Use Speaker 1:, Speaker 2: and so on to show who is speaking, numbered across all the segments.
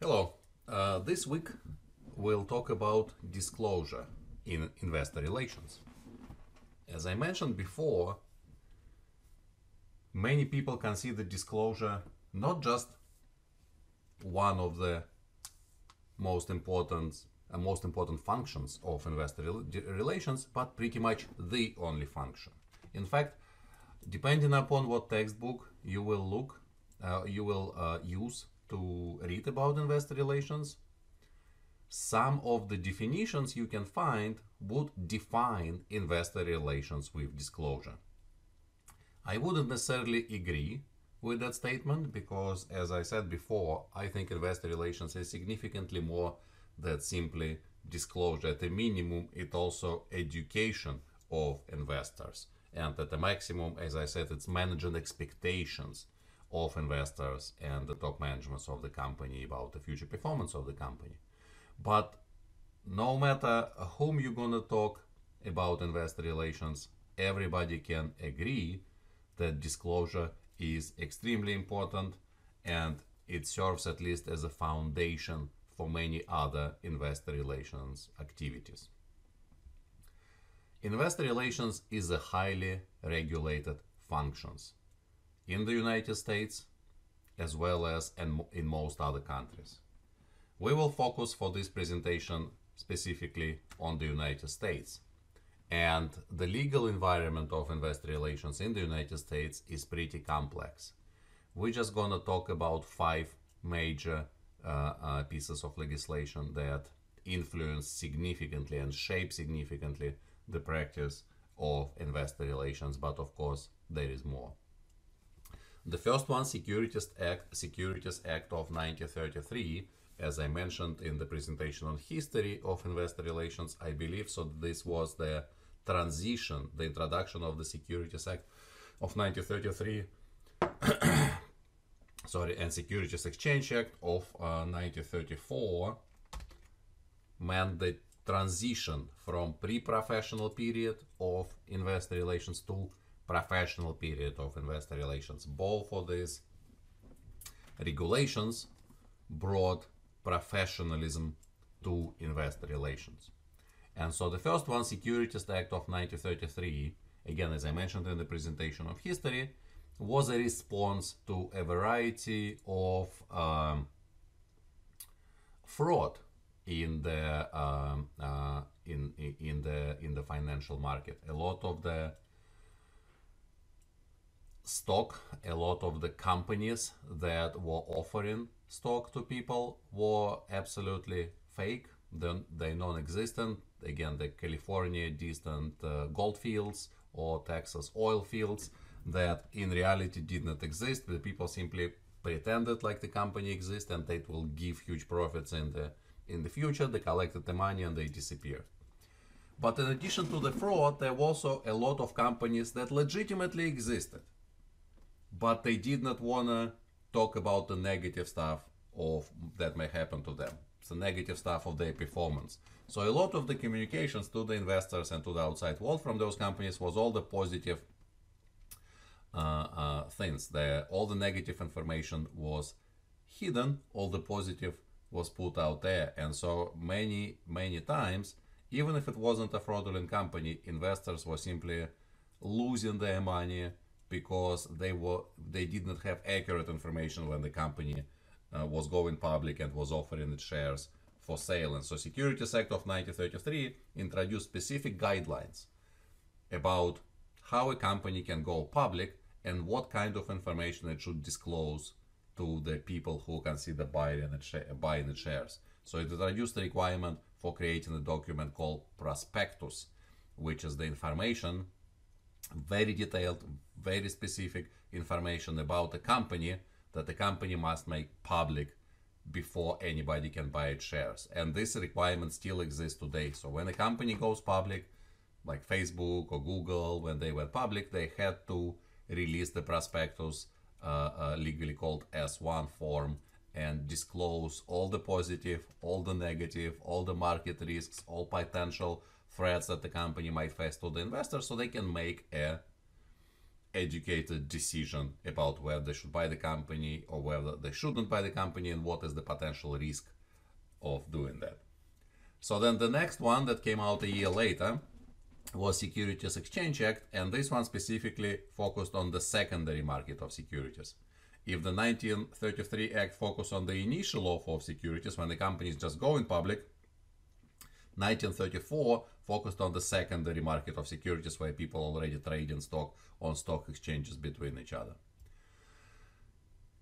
Speaker 1: Hello. Uh, this week we'll talk about disclosure in investor relations. As I mentioned before, many people consider disclosure not just one of the most important uh, most important functions of investor rel- relations, but pretty much the only function. In fact, depending upon what textbook you will look, uh, you will uh, use to read about investor relations, some of the definitions you can find would define investor relations with disclosure. I wouldn't necessarily agree with that statement because, as I said before, I think investor relations is significantly more than simply disclosure. At a minimum, it also education of investors. And at the maximum, as I said, it's managing expectations of investors and the top management of the company about the future performance of the company. But no matter whom you're going to talk about investor relations, everybody can agree that disclosure is extremely important and it serves at least as a foundation for many other investor relations activities. Investor relations is a highly regulated functions in the United States as well as in, most other countries. We will focus for this presentation specifically on the United States. And the legal environment of investor relations in the United States is pretty complex. We're just going to talk about five major uh, uh, pieces of legislation that influence significantly and shape significantly the practice of investor relations, but of course, there is more. The first one, Securities Act, Securities Act of 1933, as I mentioned in the presentation on history of investor relations, I believe so this was the transition, the introduction of the Securities Act of 1933, sorry, and Securities Exchange Act of uh, 1934 meant the transition from pre-professional period of investor relations to professional period of investor relations. Both of these regulations brought professionalism to investor relations. And so the first one, Securities Act of 1933, again, as I mentioned in the presentation of history, was a response to a variety of um, fraud in the um, uh, in in the in the financial market. A lot of the stock, a lot of the companies that were offering stock to people were absolutely fake. Then they non-existent. Again, the California distant uh, gold fields or Texas oil fields that in reality did not exist. The people simply pretended like the company exists and it will give huge profits in the in the future. They collected the money and they disappeared. But in addition to the fraud, there were also a lot of companies that legitimately existed but they did not want to talk about the negative stuff of that may happen to them. The negative stuff of their performance. So a lot of the communications to the investors and to the outside world from those companies was all the positive uh, uh, things the, all the negative information was hidden. All the positive was put out there. And so many many times even if it wasn't a fraudulent company investors were simply losing their money because they were they did not have accurate information when the company uh, was going public and was offering its shares for sale. And so Securities Act of 1933 introduced specific guidelines about how a company can go public and what kind of information it should disclose to the people who consider buying it, buying its shares. So it introduced the requirement for creating a document called prospectus, which is the information very detailed, very specific information about the company that the company must make public before anybody can buy its shares. And this requirement still exists today. So when a company goes public, like Facebook or Google, when they went public, they had to release the prospectus, uh, uh, legally called S1 form, and disclose all the positive, all the negative, all the market risks, all potential threats that the company might face to the investors so they can make a educated decision about whether they should buy the company or whether they shouldn't buy the company and what is the potential risk of doing that. So then the next one that came out a year later was Securities Exchange Act, and this one specifically focused on the secondary market of securities. If the 1933 Act focused on the initial offer of securities when the company is just going public, 1934 focused on the secondary market of securities where people already trade in stock on stock exchanges between each other.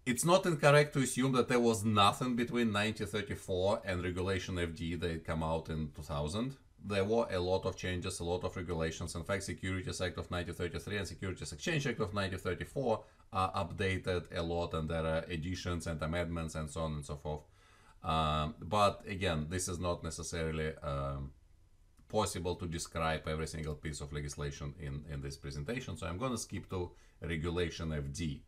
Speaker 1: It's not incorrect to assume that there was nothing between 1934 and Regulation FD that come out in 2000. There were a lot of changes, a lot of regulations. In fact, Securities Act of 1933 and Securities Exchange Act of 1934 are updated a lot, and there are additions and amendments and so on and so forth. Um, but again, this is not necessarily um, possible to describe every single piece of legislation in, in this presentation. So I'm going to skip to Regulation FD.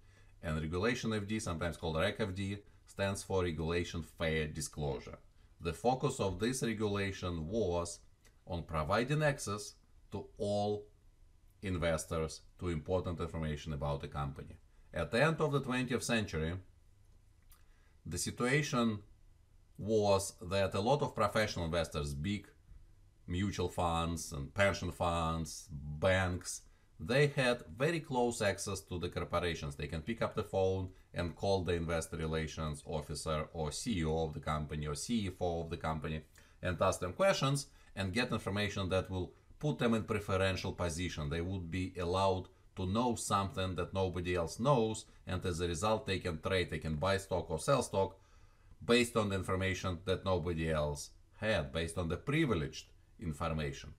Speaker 1: And Regulation FD, sometimes called Reg-FD, stands for Regulation Fair Disclosure. The focus of this regulation was on providing access to all investors to important information about the company. At the end of the 20th century, the situation was that a lot of professional investors, big mutual funds and pension funds, banks, they had very close access to the corporations. They can pick up the phone and call the investor relations officer or CEO of the company or CFO of the company and ask them questions and get information that will put them in preferential position. They would be allowed to know something that nobody else knows and as a result they can trade, they can buy stock or sell stock based on the information that nobody else had, based on the privileged information.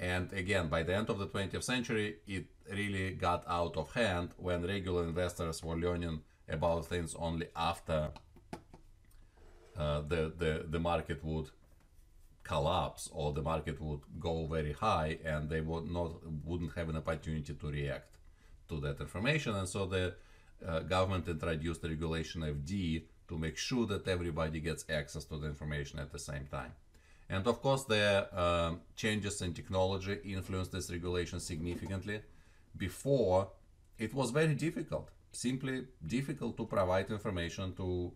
Speaker 1: And again, by the end of the 20th century, it really got out of hand when regular investors were learning about things only after uh, the, the, the market would collapse or the market would go very high and they would not wouldn't have an opportunity to react to that information and so the uh, government introduced the regulation FD to make sure that everybody gets access to the information at the same time and of course, the uh, changes in technology influenced this regulation significantly. Before, it was very difficult, simply difficult to provide information to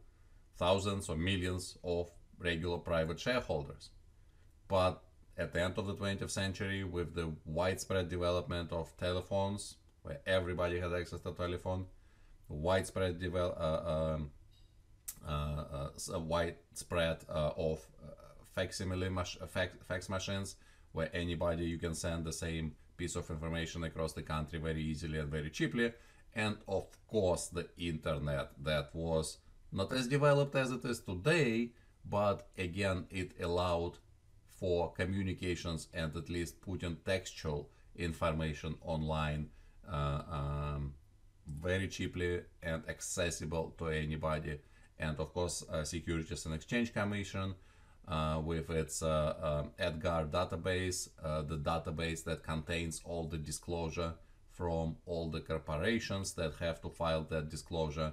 Speaker 1: thousands or millions of regular private shareholders. But at the end of the 20th century, with the widespread development of telephones, where everybody had access to telephone, widespread devel- uh, um, uh, uh, widespread uh, of uh, facsimile mach- fax, fax machines where anybody you can send the same piece of information across the country very easily and very cheaply. And of course the internet that was not as developed as it is today but again it allowed for communications and at least putting textual information online uh, um, very cheaply and accessible to anybody. And of course uh, securities and exchange commission uh, with its uh, um, EDGAR database, uh, the database that contains all the disclosure from all the corporations that have to file that disclosure,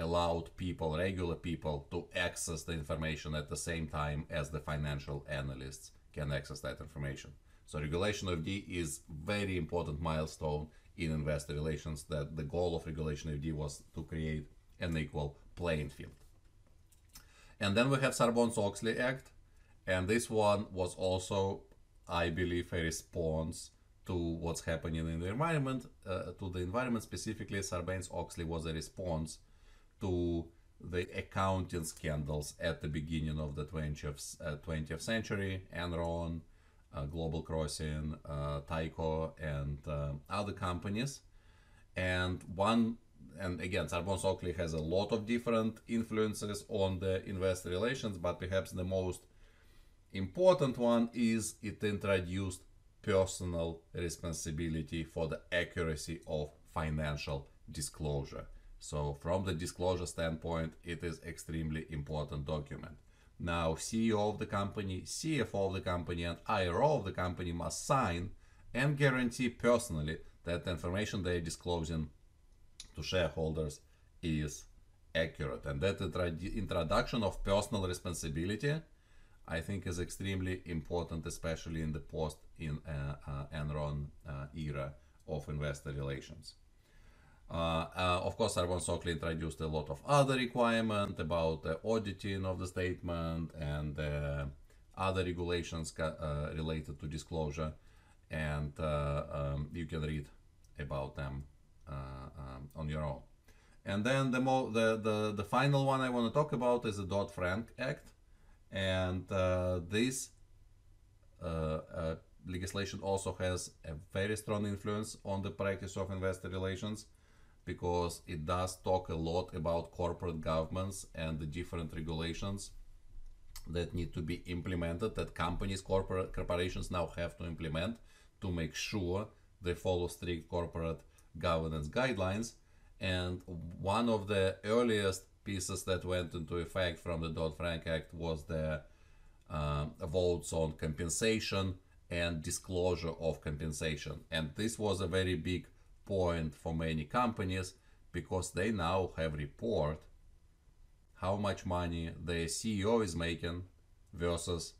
Speaker 1: allowed people, regular people, to access the information at the same time as the financial analysts can access that information. So regulation FD is very important milestone in investor relations that the goal of regulation FD was to create an equal playing field. And then we have Sarbanes-Oxley Act, and this one was also, I believe, a response to what's happening in the environment, uh, to the environment specifically. Sarbanes-Oxley was a response to the accounting scandals at the beginning of the 20th, uh, 20th century, Enron, uh, Global Crossing, uh, Tyco, and uh, other companies. And one and again, Sarbanes-Oxley has a lot of different influences on the investor relations, but perhaps the most important one is it introduced personal responsibility for the accuracy of financial disclosure. So from the disclosure standpoint, it is extremely important document. Now, CEO of the company, CFO of the company, and IRO of the company must sign and guarantee personally that the information they are disclosing to shareholders is accurate. And that introduction of personal responsibility, I think, is extremely important, especially in the post in uh, uh, Enron uh, era of investor relations. Uh, uh, of course, Sarbanes-Oxley introduced a lot of other requirements about the auditing of the statement and uh, other regulations uh, related to disclosure, and uh, um, you can read about them uh, um, on your own. And then the, the, the the final one I want to talk about is the Dodd Frank Act, and this legislation also has a very strong influence on the practice of investor relations because it does talk a lot about corporate governments and the different regulations that need to be implemented that companies corporate corporations now have to implement to make sure they follow strict corporate governance guidelines. And one of the earliest pieces that went into effect from the Dodd-Frank Act was the um, votes on compensation and disclosure of compensation. And this was a very big point for many companies because they now have report how much money the CEO is making versus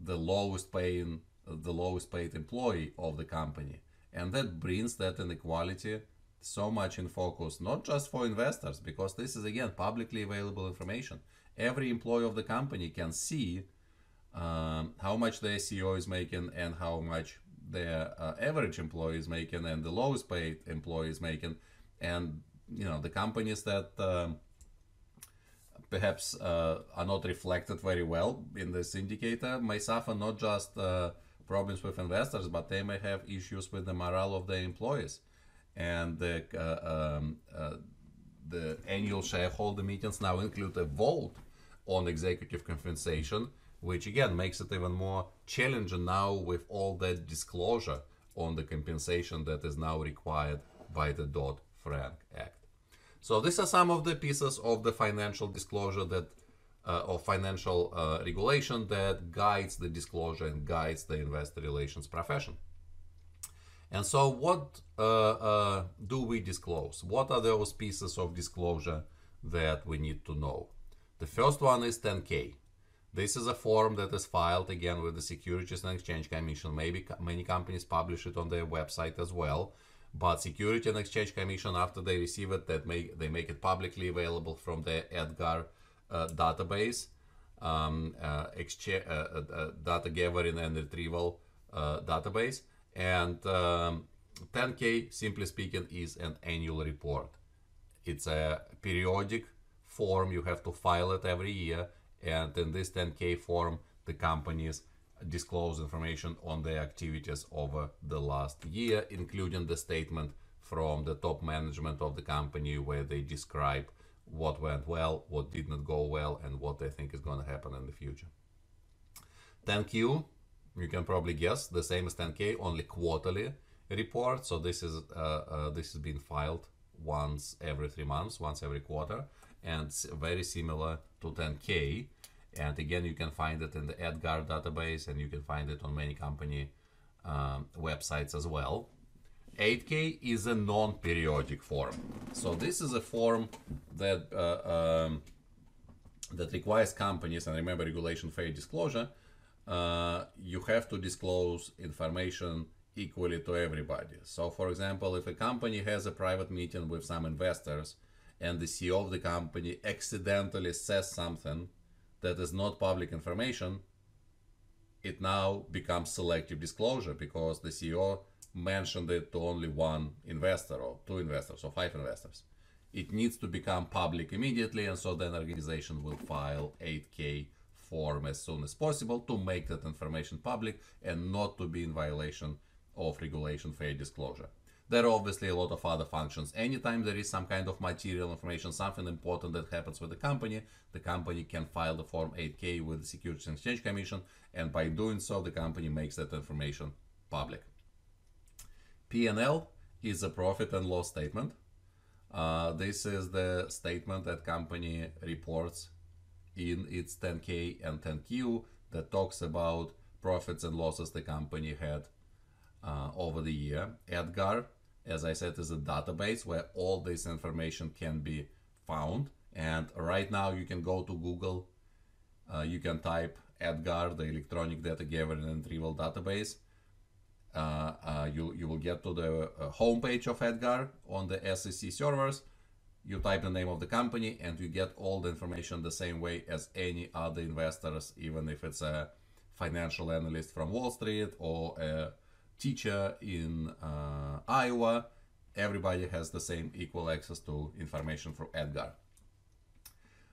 Speaker 1: the lowest paying the lowest paid employee of the company. And that brings that inequality so much in focus not just for investors because this is again publicly available information. Every employee of the company can see um, how much the CEO is making and how much the uh, average employee is making and the lowest paid employee is making and you know the companies that um, perhaps uh, are not reflected very well in this indicator may suffer not just uh, problems with investors but they may have issues with the morale of their employees. And the uh, um, uh, the annual shareholder meetings now include a vote on executive compensation which again makes it even more challenging now with all that disclosure on the compensation that is now required by the Dodd Frank Act. So these are some of the pieces of the financial disclosure that uh, of financial uh, regulation that guides the disclosure and guides the investor relations profession. And so, what uh, uh do we disclose? What are those pieces of disclosure that we need to know? The first one is 10K. This is a form that is filed again with the Securities and Exchange Commission. Maybe many companies publish it on their website as well. But Security and Exchange Commission, after they receive it, that make they make it publicly available from the EDGAR uh, database, um, uh, exchange, uh, uh, uh, data gathering and retrieval uh, database. And um, 10K, simply speaking, is an annual report. It's a periodic form. You have to file it every year and in this 10K form, the companies disclose information on their activities over the last year, including the statement from the top management of the company where they describe what went well, what did not go well, and what they think is going to happen in the future. 10Q, you can probably guess, the same as 10K, only quarterly report. So this is uh, uh, this has been filed once every three months, once every quarter and very similar to 10K. And again, you can find it in the EDGAR database and you can find it on many company um, websites as well. 8K is a non-periodic form. So this is a form that uh, um, that requires companies, and remember regulation fair disclosure, uh, you have to disclose information equally to everybody. So for example, if a company has a private meeting with some investors and the CEO of the company accidentally says something that is not public information, it now becomes selective disclosure because the CEO mentioned it to only one investor or two investors or five investors. It needs to become public immediately, and so then organization will file 8K form as soon as possible to make that information public and not to be in violation of regulation fair disclosure. There are obviously a lot of other functions. Anytime there is some kind of material information, something important that happens with the company, the company can file the Form 8K with the Securities and Exchange Commission, and by doing so, the company makes that information public. P&L is a profit and loss statement. Uh, this is the statement that company reports in its 10K and 10Q that talks about profits and losses the company had uh, over the year. Edgar as I said, is a database where all this information can be found. And right now you can go to Google, uh, you can type EDGAR, the Electronic Data Gathering and Retrieval Database, uh, uh, you, you will get to the uh, homepage of Edgar on the SEC servers. You type the name of the company and you get all the information the same way as any other investors, even if it's a financial analyst from Wall Street or a teacher in uh, Iowa. Everybody has the same equal access to information from Edgar.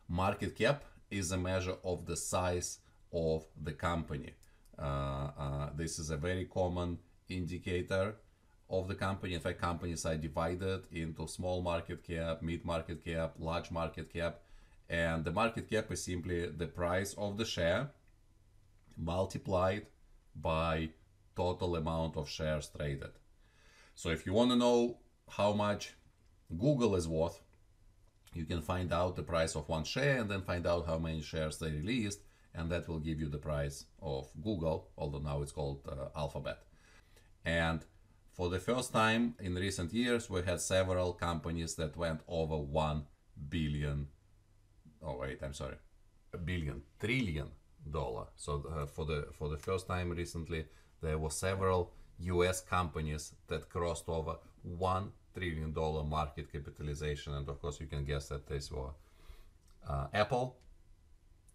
Speaker 1: Market cap is a measure of the size of the company. Uh, uh, this is a very common indicator of the company. In fact, companies are divided into small market cap, mid market cap, large market cap, and the market cap is simply the price of the share multiplied by total amount of shares traded. So if you want to know how much Google is worth, you can find out the price of one share and then find out how many shares they released and that will give you the price of Google, although now it's called uh, Alphabet. And for the first time in recent years, we had several companies that went over 1 billion. Oh, wait, I'm sorry. A billion, trillion dollar. So uh, for the for the first time recently, there were several U.S. companies that crossed over one trillion dollar market capitalization, and of course you can guess that these were uh, Apple,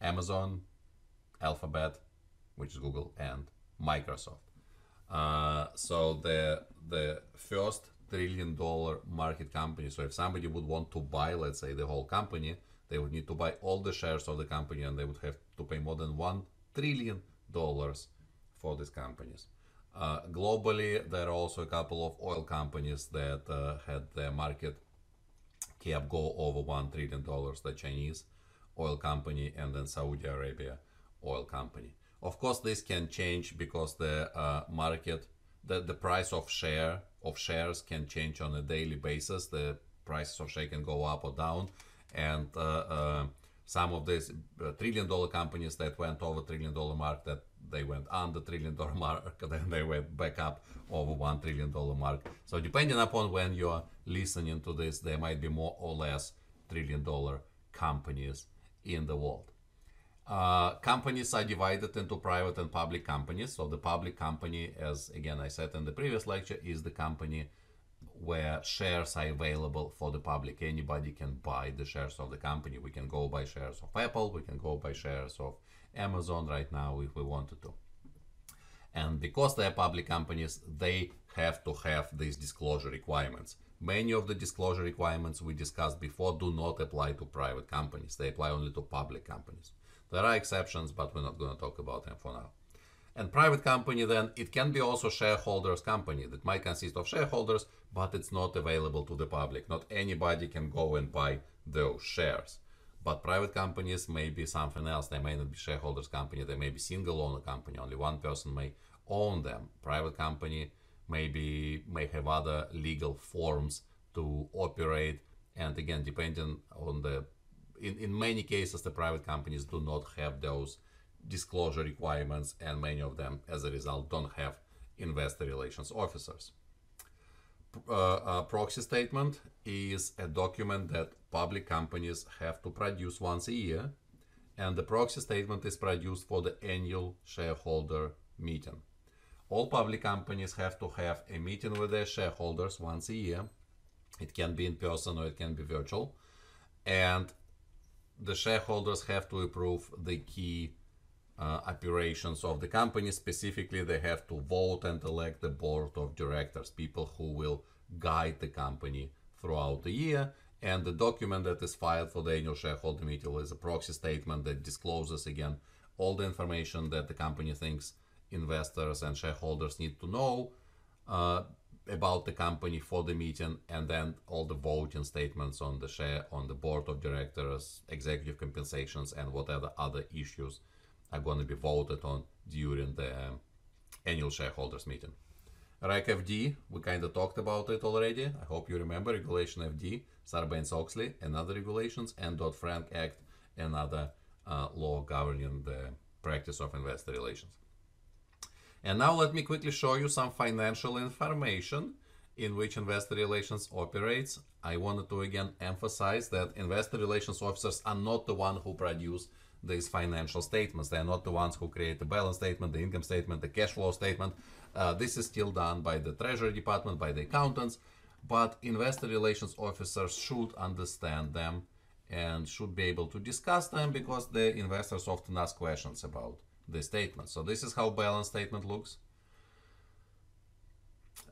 Speaker 1: Amazon, Alphabet, which is Google, and Microsoft. Uh, so the the first trillion dollar market company. So if somebody would want to buy, let's say, the whole company, they would need to buy all the shares of the company, and they would have to pay more than one trillion dollars for these companies. Uh, globally, there are also a couple of oil companies that uh, had their market cap go over one trillion dollars. The Chinese oil company and then Saudi Arabia oil company. Of course, this can change because the uh, market, the, the price of share of shares can change on a daily basis. The prices of share can go up or down, and uh, uh, some of these uh, trillion dollar companies that went over trillion dollar mark that they went under trillion dollar mark then they went back up over one trillion dollar mark so depending upon when you're listening to this there might be more or less trillion dollar companies in the world uh, companies are divided into private and public companies. So the public company, as again I said in the previous lecture, is the company where shares are available for the public. Anybody can buy the shares of the company. We can go buy shares of Apple. We can go buy shares of Amazon right now if we wanted to. And because they are public companies, they have to have these disclosure requirements. Many of the disclosure requirements we discussed before do not apply to private companies. They apply only to public companies. There are exceptions, but we're not going to talk about them for now. And private company, then it can be also shareholders company that might consist of shareholders, but it's not available to the public. Not anybody can go and buy those shares. But private companies may be something else. They may not be shareholders company. They may be single owner company. Only one person may own them. Private company maybe may have other legal forms to operate. And again, depending on the in, in many cases, the private companies do not have those disclosure requirements, and many of them, as a result, don't have investor relations officers. Uh, a proxy statement is a document that public companies have to produce once a year, and the proxy statement is produced for the annual shareholder meeting. All public companies have to have a meeting with their shareholders once a year. It can be in person or it can be virtual. And the shareholders have to approve the key uh, operations of the company. Specifically, they have to vote and elect the board of directors, people who will guide the company throughout the year. And the document that is filed for the annual shareholder meeting is a proxy statement that discloses again all the information that the company thinks investors and shareholders need to know. Uh, about the company for the meeting and then all the voting statements on the share on the board of directors executive compensations and whatever other issues are going to be voted on during the um, annual shareholders meeting. Reg fd we kind of talked about it already. I hope you remember regulation fd sarbanes-oxley and other regulations and dodd-frank act and other uh, law governing the practice of investor relations. And now let me quickly show you some financial information in which investor relations operates. I wanted to again emphasize that investor relations officers are not the one who produce these financial statements. They're not the ones who create the balance statement, the income statement, the cash flow statement. Uh, this is still done by the Treasury Department, by the accountants, but investor relations officers should understand them and should be able to discuss them because the investors often ask questions about the statement. So this is how balance statement looks.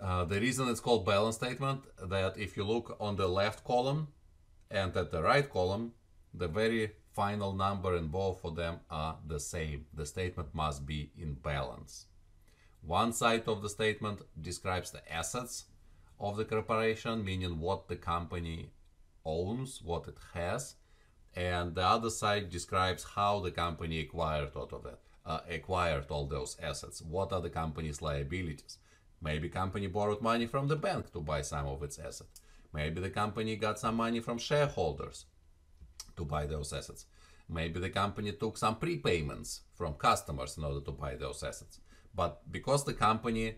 Speaker 1: Uh, the reason it's called balance statement that if you look on the left column and at the right column, the very final number in both of them are the same. The statement must be in balance. One side of the statement describes the assets of the corporation, meaning what the company owns, what it has, and the other side describes how the company acquired all of that, uh, acquired all those assets. What are the company's liabilities? Maybe the company borrowed money from the bank to buy some of its assets. Maybe the company got some money from shareholders to buy those assets. Maybe the company took some prepayments from customers in order to buy those assets. But because the company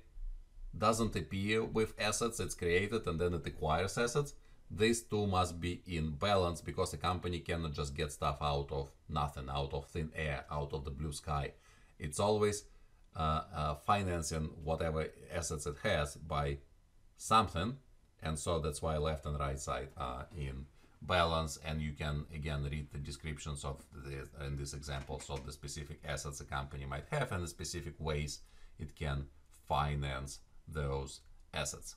Speaker 1: doesn't appear with assets it's created and then it acquires assets, these two must be in balance because a company cannot just get stuff out of nothing, out of thin air, out of the blue sky. It's always uh, uh, financing whatever assets it has by something, and so that's why left and right side are in balance. And you can again read the descriptions of the, in these examples of the specific assets a company might have and the specific ways it can finance those assets.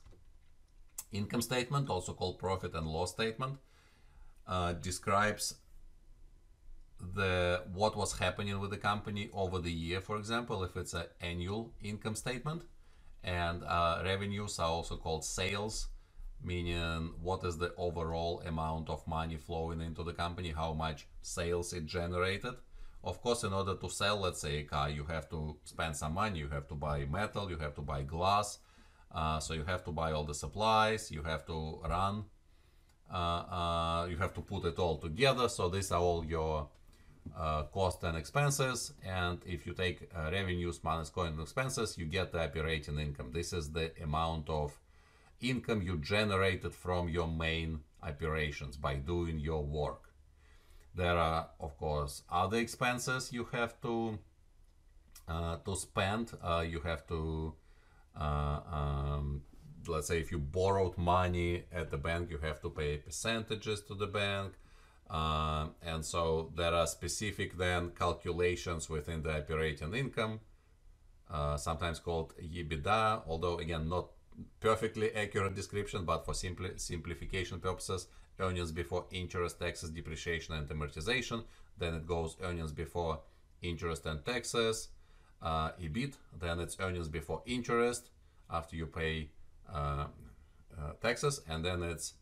Speaker 1: Income statement, also called profit and loss statement, uh, describes the what was happening with the company over the year, for example, if it's an annual income statement. And uh, revenues are also called sales, meaning what is the overall amount of money flowing into the company, how much sales it generated. Of course, in order to sell, let's say, a car, you have to spend some money. You have to buy metal, you have to buy glass. Uh, so you have to buy all the supplies, you have to run, uh, uh, you have to put it all together. So these are all your uh, cost and expenses. And if you take uh, revenues minus cost and expenses, you get the operating income. This is the amount of income you generated from your main operations by doing your work. There are, of course, other expenses you have to uh, to spend. Uh, you have to, uh, um, let's say, if you borrowed money at the bank, you have to pay percentages to the bank. Uh, and so there are specific then calculations within the operating income, uh, sometimes called EBITDA, although again not perfectly accurate description, but for simpli- simplification purposes, earnings before interest, taxes, depreciation, and amortization. Then it goes earnings before interest and taxes, uh, EBIT. Then it's earnings before interest after you pay uh, uh, taxes, and then it's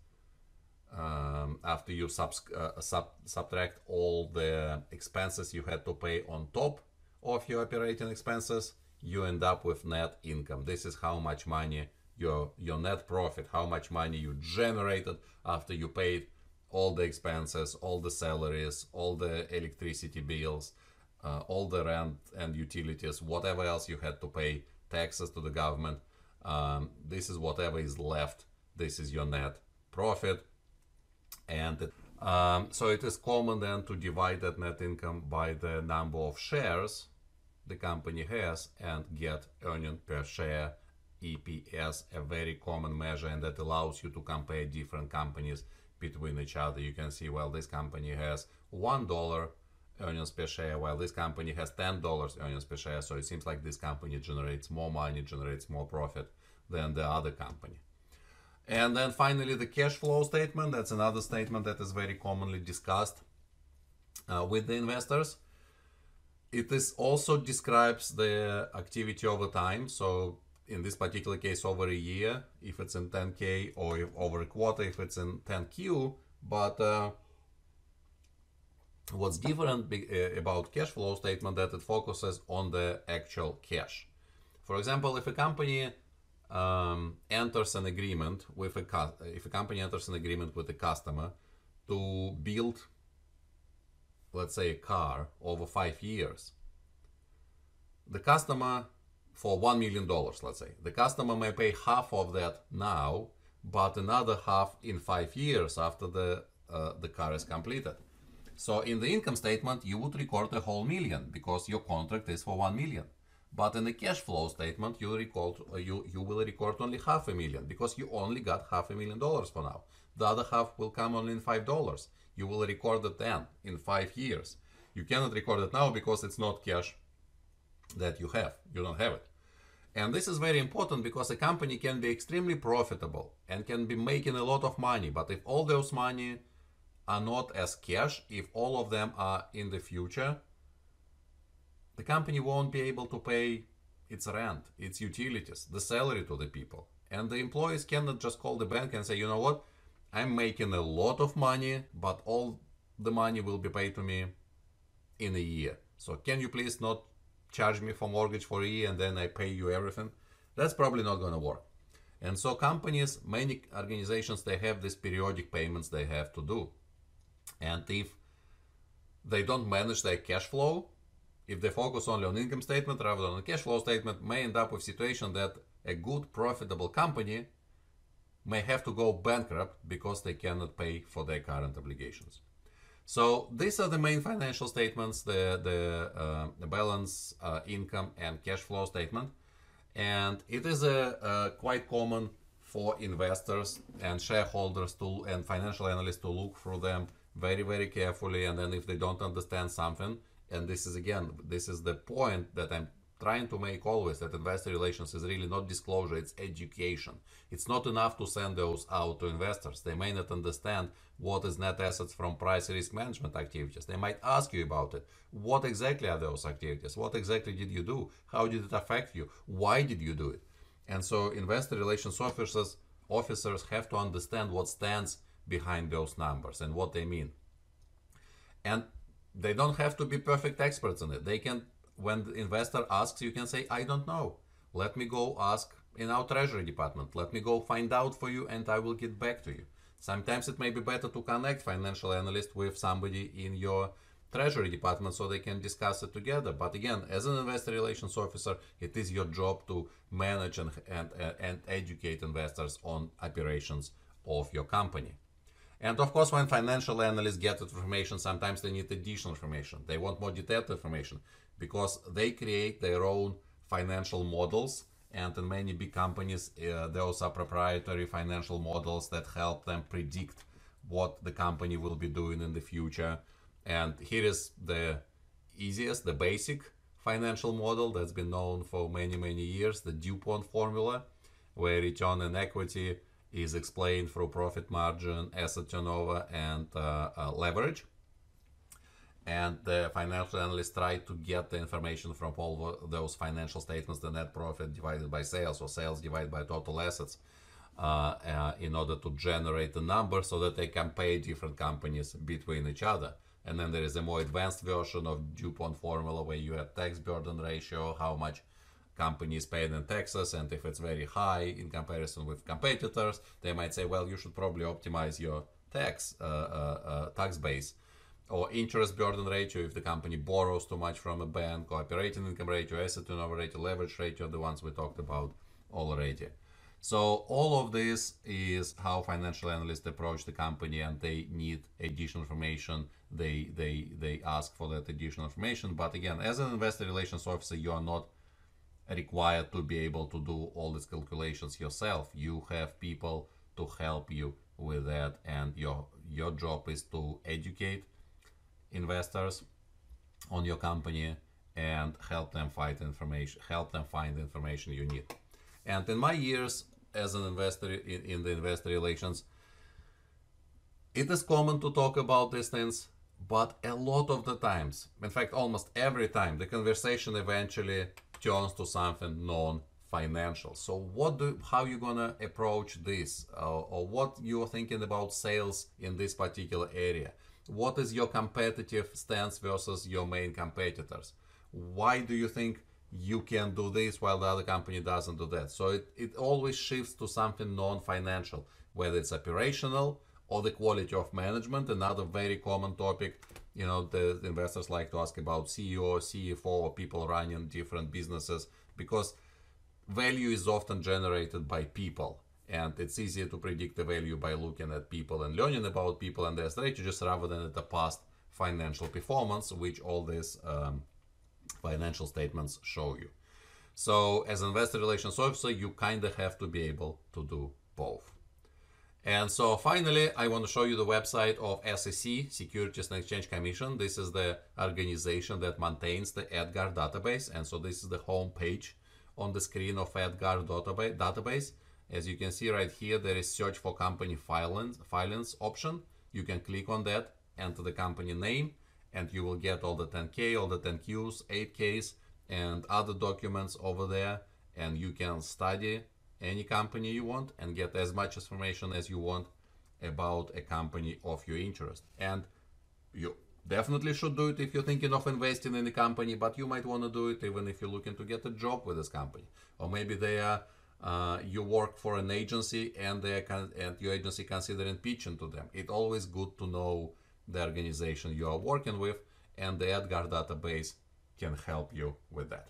Speaker 1: um, after you uh, sub- subtract all the expenses you had to pay on top of your operating expenses, you end up with net income. This is how much money your your net profit, how much money you generated after you paid all the expenses, all the salaries, all the electricity bills, uh, all the rent and utilities, whatever else you had to pay, taxes to the government. Um, this is whatever is left. This is your net profit and it, um, so it is common then to divide that net income by the number of shares the company has and get earning per share EPS, a very common measure, and that allows you to compare different companies between each other. You can see, well, this company has one dollar earnings per share, while this company has ten dollars earnings per share. So it seems like this company generates more money, generates more profit than the other company. And then finally, the cash flow statement. That's another statement that is very commonly discussed uh, with the investors. It is also describes the activity over time. So in this particular case, over a year, if it's in 10K, or over a quarter, if it's in 10Q. But uh, what's different uh, about cash flow statement that it focuses on the actual cash. For example, if a company um, enters an agreement with a if a company enters an agreement with a customer to build let's say a car over five years the customer for one million dollars let's say the customer may pay half of that now but another half in five years after the uh, the car is completed So in the income statement, you would record a whole million because your contract is for one million. But in the cash flow statement, you record uh, you you will record only half a million because you only got half a million dollars for now. The other half will come only in five dollars. You will record it then in five years. You cannot record it now because it's not cash that you have. You don't have it. And this is very important because a company can be extremely profitable and can be making a lot of money. But if all those money are not as cash, if all of them are in the future, the company won't be able to pay its rent, its utilities, the salary to the people. And the employees cannot just call the bank and say, you know what, I'm making a lot of money, but all the money will be paid to me in a year. So can you please not charge me for mortgage for a year and then I pay you everything? That's probably not going to work. And so companies, many organizations, they have these periodic payments they have to do. And if they don't manage their cash flow, if they focus only on income statement rather than cash flow statement, may end up with situation that a good profitable company may have to go bankrupt because they cannot pay for their current obligations. So these are the main financial statements, the, the, uh, the balance, uh, income and cash flow statement. And it is a, a, quite common for investors and shareholders to and financial analysts to look through them very, very carefully. And then if they don't understand something, and this is again, this is the point that I'm trying to make always that investor relations is really not disclosure, it's education. It's not enough to send those out to investors. They may not understand what is net assets from price risk management activities. They might ask you about it. What exactly are those activities? What exactly did you do? How did it affect you? Why did you do it? And so investor relations officers officers have to understand what stands behind those numbers and what they mean. And they don't have to be perfect experts in it. They can when the investor asks, you can say, I don't know. Let me go ask in our treasury department. Let me go find out for you and I will get back to you. Sometimes it may be better to connect financial analyst with somebody in your treasury department so they can discuss it together. But again, as an investor relations officer, it is your job to manage and, and, and educate investors on operations of your company. And of course, when financial analysts get information, sometimes they need additional information. They want more detailed information because they create their own financial models. And in many big companies, uh, those are proprietary financial models that help them predict what the company will be doing in the future. And here is the easiest, the basic financial model that's been known for many, many years, the DuPont formula, where return on equity is explained through profit margin, asset turnover, and uh, uh, leverage. And the financial analysts try to get the information from all those financial statements, the net profit divided by sales or sales divided by total assets, uh, uh, in order to generate the number so that they can pay different companies between each other. And then there is a more advanced version of DuPont formula where you have tax burden ratio, how much companies pay in taxes and if it's very high in comparison with competitors they might say well you should probably optimize your tax uh, uh, uh, tax base or interest burden ratio if the company borrows too much from a bank operating income ratio asset turnover ratio leverage ratio the ones we talked about already. So all of this is how financial analysts approach the company and they need additional information. They they they ask for that additional information. But again as an investor relations officer you are not required to be able to do all these calculations yourself. You have people to help you with that and your your job is to educate investors on your company and help them find information help them find the information you need and in my years as an investor in, in the investor relations it is common to talk about these things but a lot of the times in fact almost every time the conversation eventually turns to something non-financial. So what do, how are you gonna approach this uh, or what you're thinking about sales in this particular area? What is your competitive stance versus your main competitors? Why do you think you can do this while the other company doesn't do that? So it, it always shifts to something non-financial, whether it's operational or the quality of management, another very common topic you know the, the, investors like to ask about ceo cfo or people running different businesses because value is often generated by people and it's easier to predict the value by looking at people and learning about people and their strategies rather than at the past financial performance, which all these um, financial statements show you. So, as an investor relations officer, you kind of have to be able to do both. And so finally, I want to show you the website of SEC, Securities and Exchange Commission. This is the organization that maintains the EDGAR database. And so this is the home page on the screen of EDGAR database. As you can see right here, there is search for company filings, filings option. You can click on that, enter the company name, and you will get all the 10K, all the 10Qs, 8Ks, and other documents over there. And you can study any company you want and get as much information as you want about a company of your interest. And you definitely should do it if you're thinking of investing in the company, but you might want to do it even if you're looking to get a job with this company, or maybe they are. Uh, you work for an agency and they are and your agency considering pitching to them. It's always good to know the organization you are working with, and the Edgar database can help you with that.